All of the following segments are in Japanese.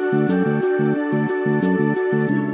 Thank you.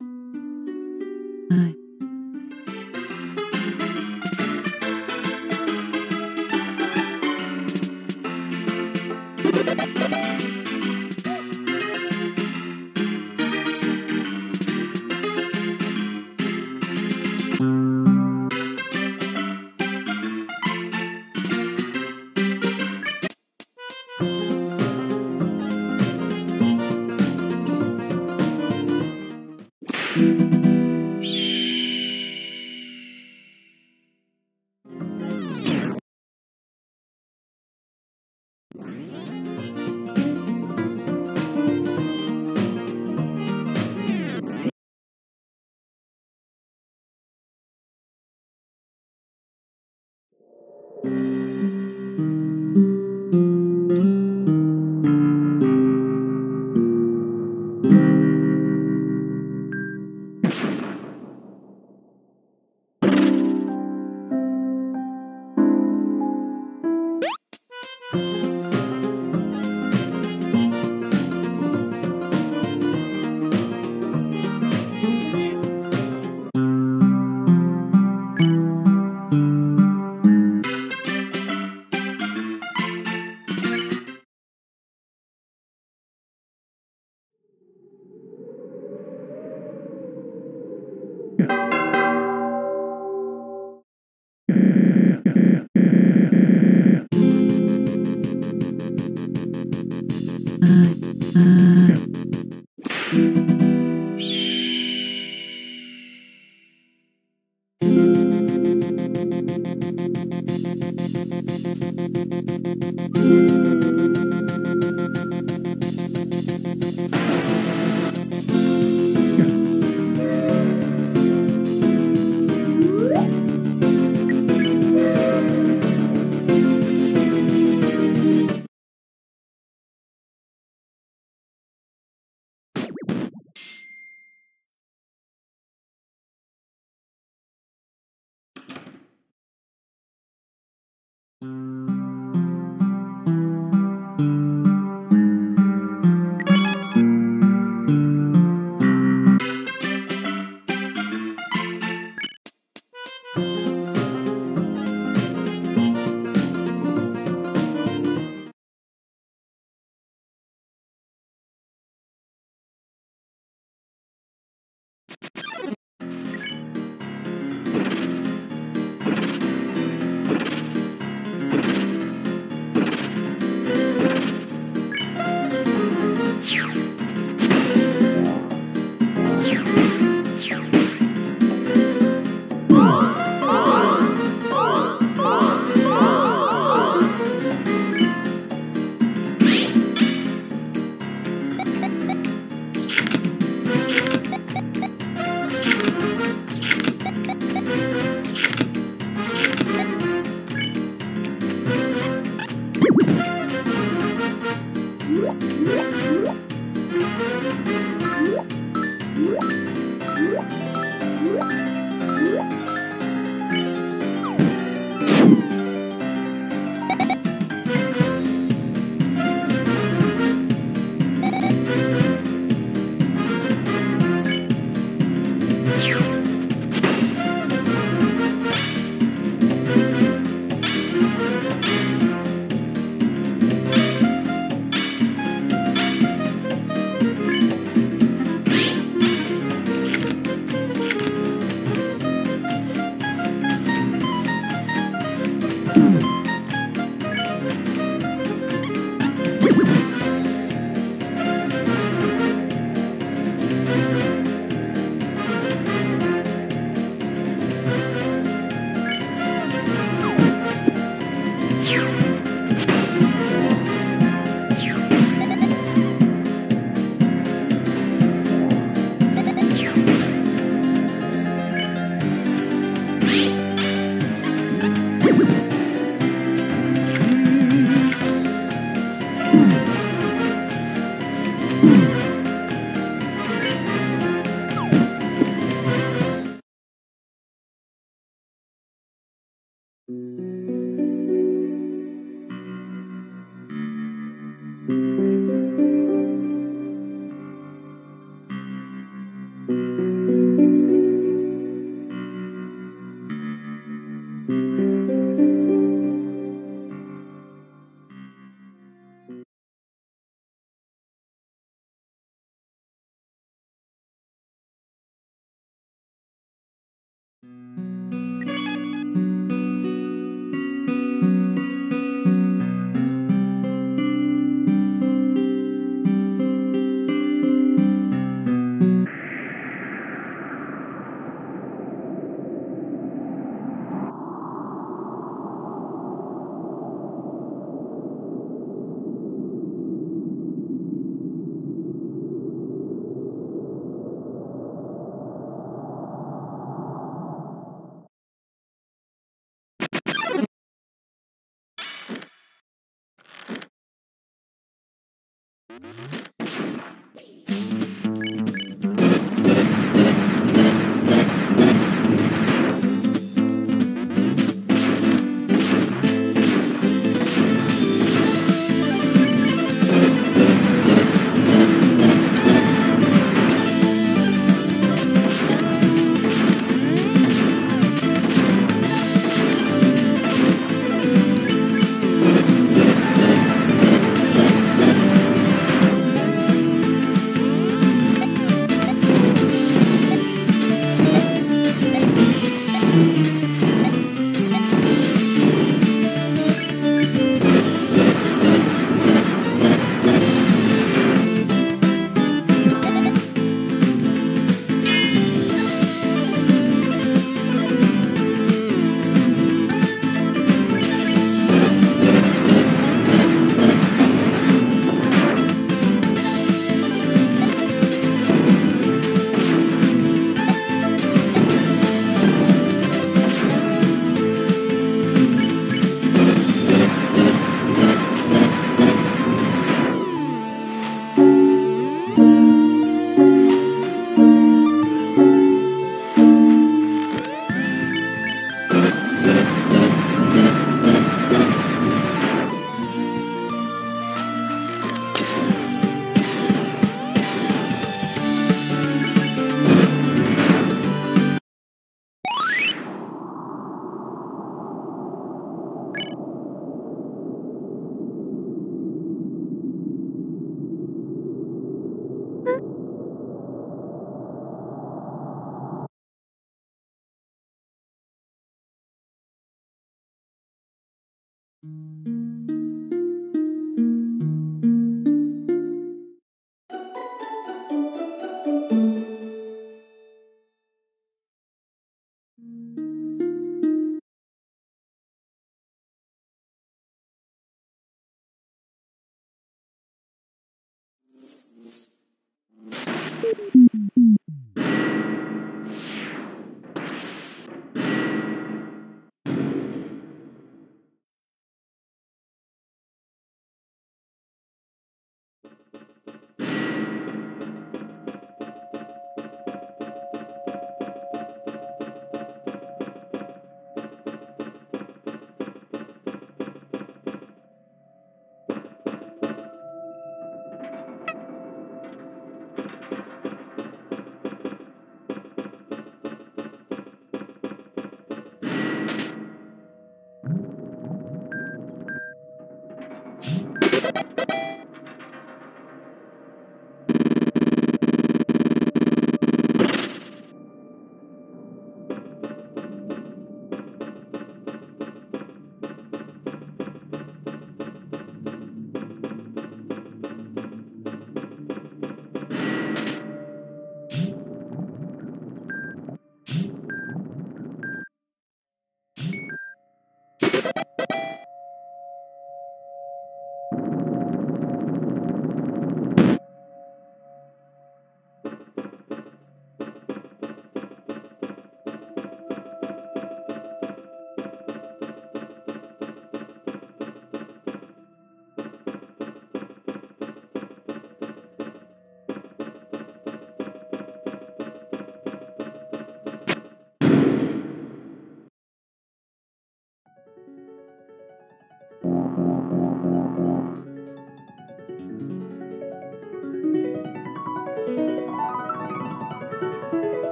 はい「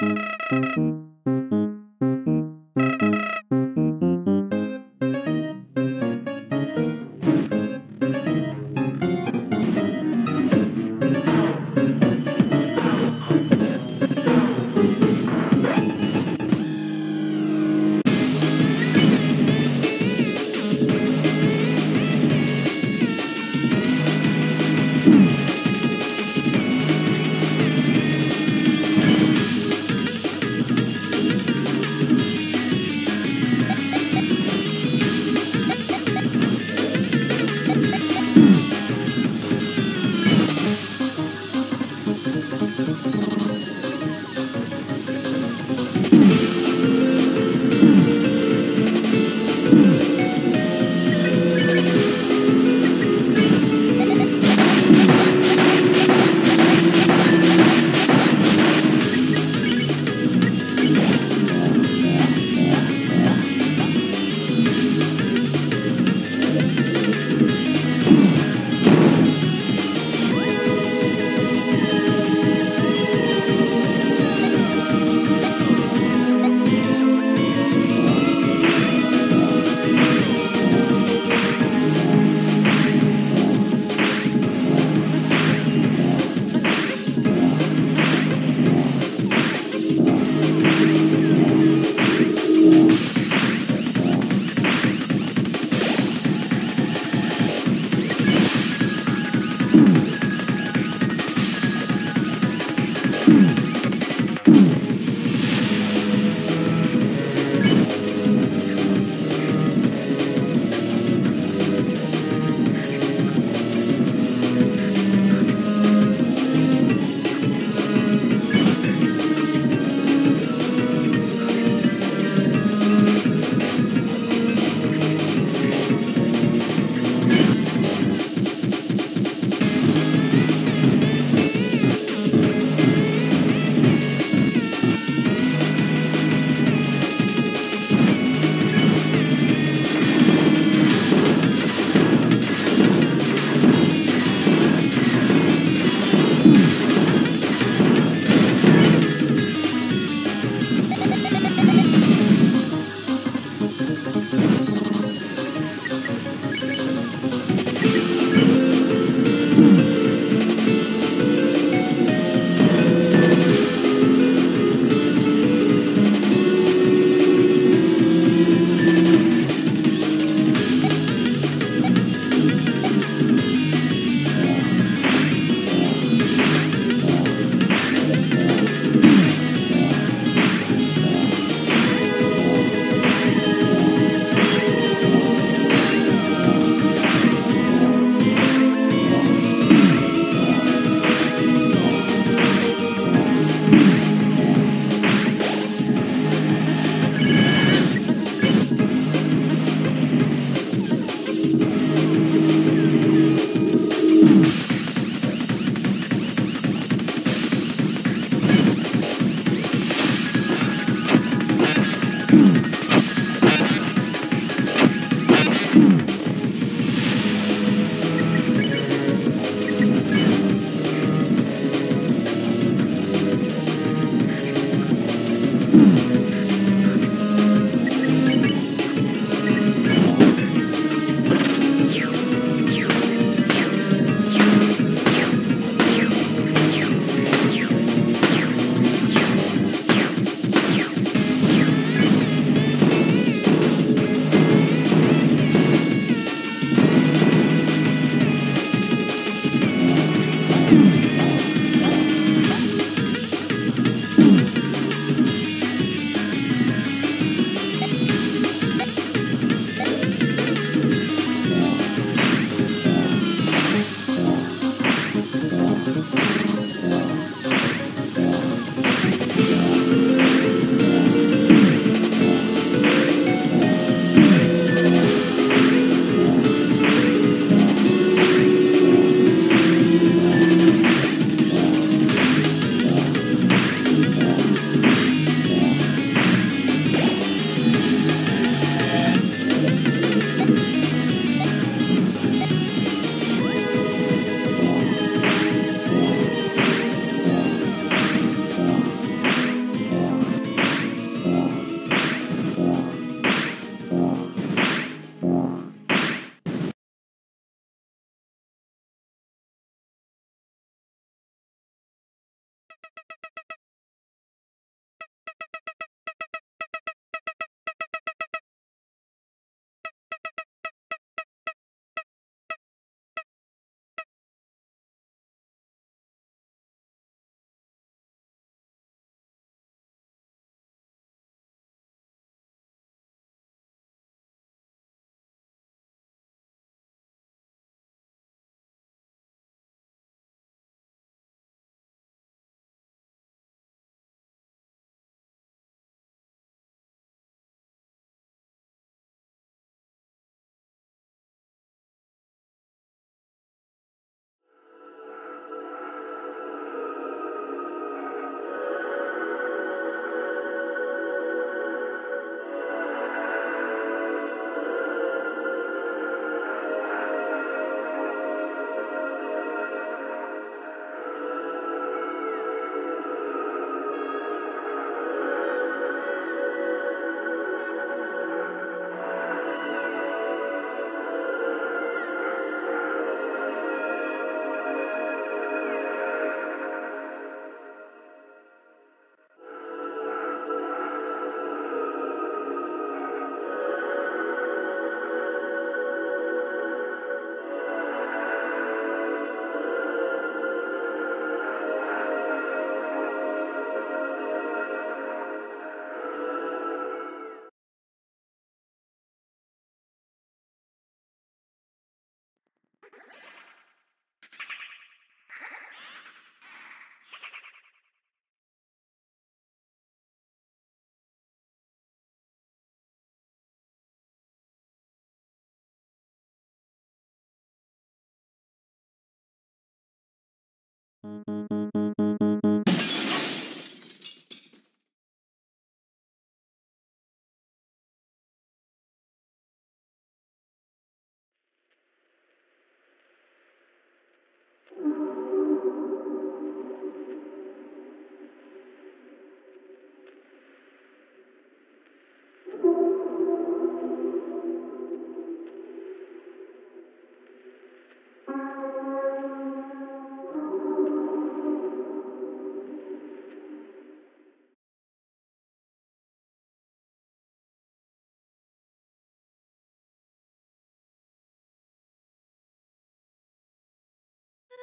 Mm-hmm.